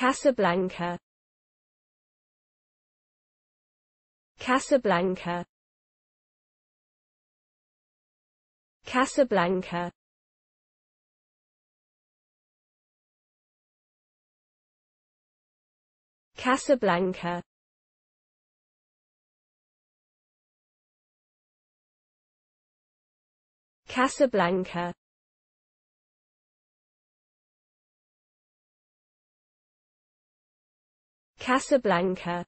Casablanca. Casablanca. Casablanca. Casablanca. Casablanca Casablanca